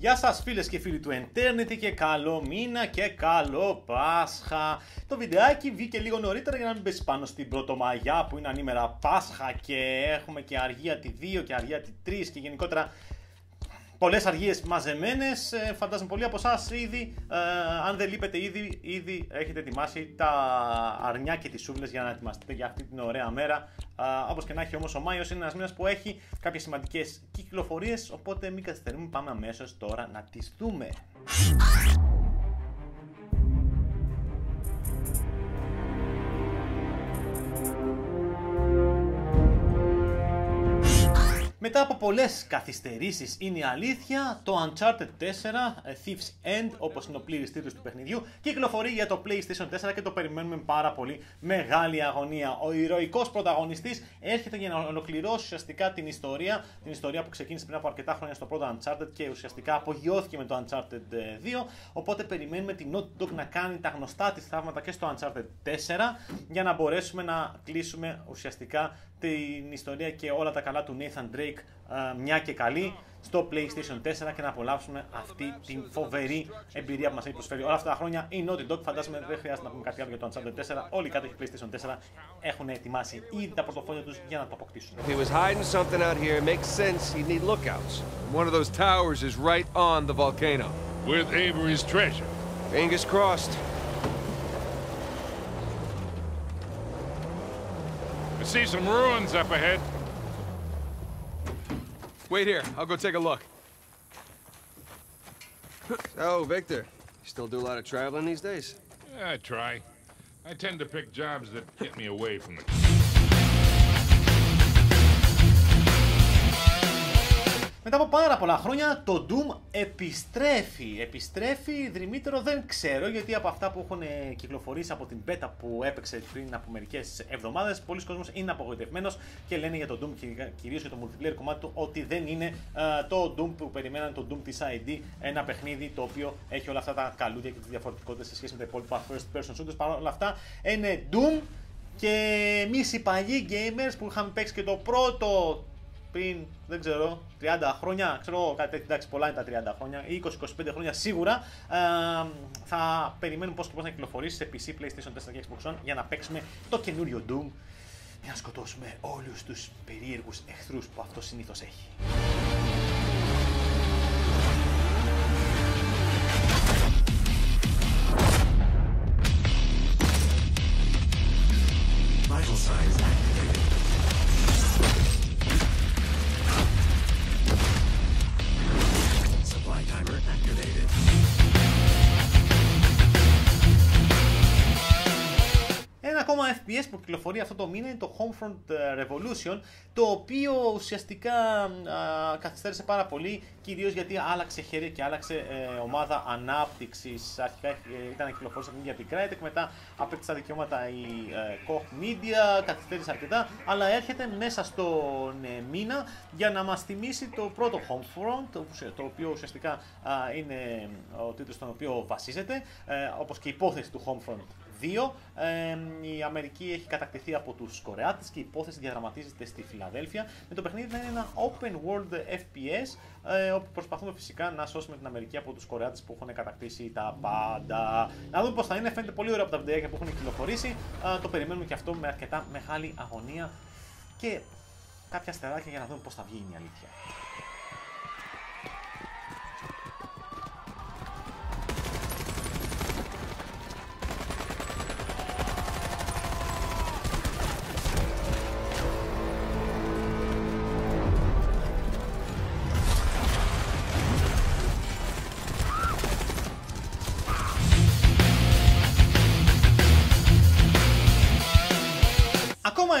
Γεια σας φίλες και φίλοι του Eternity και καλό μήνα και καλό Πάσχα. Το βιντεάκι βγήκε λίγο νωρίτερα για να μην πέσει πάνω στην Πρωτομαγιά που είναι ανήμερα Πάσχα και έχουμε και αργία τη 2 και αργία τη 3 και γενικότερα πολλές αργίες μαζεμένες. Ε, φαντάζομαι πολλοί από εσάς ήδη, ε, αν δεν λείπετε ήδη, ήδη έχετε ετοιμάσει τα αρνιά και τις σούβλες για να ετοιμαστείτε για αυτή την ωραία μέρα. Ε, όπως και να έχει όμως ο Μάιος είναι ένας μήνας που έχει κάποιες σημαντικές κυκλοφορίες, οπότε μην καθυστερούμε, πάμε αμέσως τώρα να τις δούμε. Μετά από πολλές καθυστερήσεις, είναι η αλήθεια, το Uncharted 4 ε, Thief's End, όπως είναι ο πλήρης τίτλος του παιχνιδιού, κυκλοφορεί για το PlayStation 4 και το περιμένουμε πάρα πολύ μεγάλη αγωνία. Ο ηρωικός πρωταγωνιστής έρχεται για να ολοκληρώσει ουσιαστικά την ιστορία, την ιστορία που ξεκίνησε πριν από αρκετά χρόνια στο πρώτο Uncharted και ουσιαστικά απογειώθηκε με το Uncharted 2. Ε, Οπότε περιμένουμε την Naughty Dog να κάνει τα γνωστά της θαύματα και στο Uncharted 4 για να μπορέσουμε να κλείσουμε ουσιαστικά την ιστορία και όλα τα καλά του Nathan Drake μια και καλή στο PlayStation 4 και να απολαύσουμε αυτή την φοβερή εμπειρία που μας έχει προσφέρει όλα αυτά τα χρόνια. Η Naughty Dog, φαντάζομαι δεν χρειάζεται να πούμε κάτι άλλο για το Uncharted 4. Όλοι οι κάτοχοι PlayStation 4 έχουν ετοιμάσει ήδη τα πορτοφόλια τους για να το αποκτήσουν. If he was hiding something out here, it makes sense he'd need lookouts. One of those towers is right on the volcano. With Avery's treasure. Fingers crossed. I see some ruins up ahead. Wait here, I'll go take a look. So, Victor, you still do a lot of traveling these days? Yeah, I try. I tend to pick jobs that get me away from the... Μετά από πάρα πολλά χρόνια το Doom επιστρέφει. Επιστρέφει, δρυμύτερο δεν ξέρω γιατί από αυτά που έχουν κυκλοφορήσει από την beta που έπαιξε πριν από μερικές εβδομάδες, πολλοί κόσμοι είναι απογοητευμένος και λένε για το Doom και κυρίως για το multiplayer κομμάτι του ότι δεν είναι uh, το Doom που περιμέναν το Doom της ID, ένα παιχνίδι το οποίο έχει όλα αυτά τα καλούδια και τις διαφορετικότητες σε σχέση με τα υπόλοιπα first person shooters. Παρ' όλα αυτά είναι Doom και εμείς οι παλιοί gamers που είχαμε παίξει και το πρώτο πριν, δεν ξέρω, 30 χρόνια, ξέρω κάτι τέτοιο, εντάξει, πολλά είναι τα 30 χρόνια, ή 20-25 χρόνια σίγουρα, ε, θα περιμένουμε πώς και πώς να κυκλοφορήσει σε PC, PlayStation 4 και Xbox One για να παίξουμε το καινούριο Doom για να σκοτώσουμε όλους τους περίεργους εχθρούς που αυτό συνήθως έχει. Ένα ακόμα FPS που κυκλοφορεί αυτό το μήνα είναι το Homefront ε, Revolution, το οποίο ουσιαστικά α, καθυστέρησε πάρα πολύ, κυρίως γιατί άλλαξε χέρια και άλλαξε ε, ομάδα ανάπτυξης. Αρχικά ε, ήταν να κυκλοφορήσει από την ίδια την Crytek, μετά απέκτησε τα δικαιώματα η ε, Koch Media, καθυστέρησε αρκετά, αλλά έρχεται μέσα στον ε, μήνα για να μας θυμίσει το πρώτο Homefront, το, το οποίο ουσιαστικά α, είναι ο τίτλος στον οποίο βασίζεται, ε, όπως και η υπόθεση του Homefront 2. Ε, η Αμερική έχει κατακτηθεί από τους Κορεάτες και η υπόθεση διαδραματίζεται στη Φιλαδέλφια. Με το παιχνίδι να είναι ένα open world FPS ε, όπου προσπαθούμε φυσικά να σώσουμε την Αμερική από τους Κορεάτες που έχουν κατακτήσει τα πάντα. Να δούμε πώς θα είναι, φαίνεται πολύ ωραίο από τα βιντεάκια που έχουν κυκλοφορήσει. Ε, το περιμένουμε και αυτό με αρκετά μεγάλη αγωνία και κάποια στεράκια για να δούμε πώς θα βγει η αλήθεια.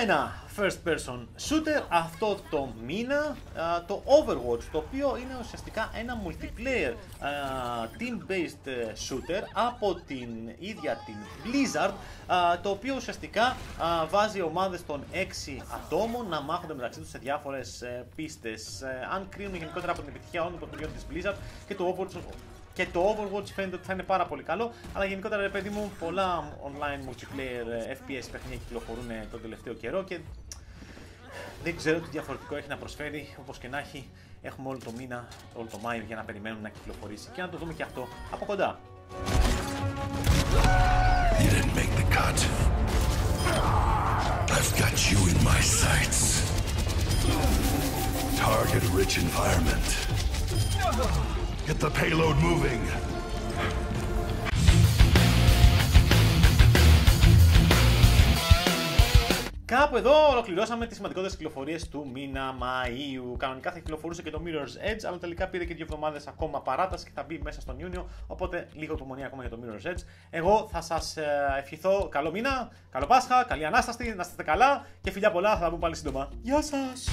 Ένα first person shooter αυτό το μήνα, α, το Overwatch, το οποίο είναι ουσιαστικά ένα multiplayer α, team-based shooter από την ίδια την Blizzard, α, το οποίο ουσιαστικά α, βάζει ομάδες των 6 ατόμων να μάχονται μεταξύ τους σε διάφορες ε, πίστες. Ε, αν κρίνουμε γενικότερα από την επιτυχία όλων των παιχνιδιών της Blizzard και το Overwatch και το Overwatch φαίνεται ότι θα είναι πάρα πολύ καλό. Αλλά γενικότερα, ρε παιδί μου, πολλά online multiplayer ε, FPS παιχνίδια κυκλοφορούν ε, τον τελευταίο καιρό και δεν ξέρω τι διαφορετικό έχει να προσφέρει. Όπως και να έχει, έχουμε όλο το μήνα, όλο το Μάιο για να περιμένουμε να κυκλοφορήσει και να το δούμε και αυτό από κοντά. You didn't make the cut. I've got you in my sights. Target rich environment. Get the payload moving. Κάπου εδώ ολοκληρώσαμε τις σημαντικότερες κυκλοφορίες του μήνα Μαΐου. Κανονικά θα κυκλοφορούσε και το Mirror's Edge, αλλά τελικά πήρε και δύο εβδομάδες ακόμα παράταση και θα μπει μέσα στον Ιούνιο. Οπότε λίγο υπομονή ακόμα για το Mirror's Edge. Εγώ θα σας ευχηθώ καλό μήνα, καλό Πάσχα, καλή Ανάσταση, να είστε καλά και φιλιά πολλά. Θα τα πούμε πάλι σύντομα. Γεια σας!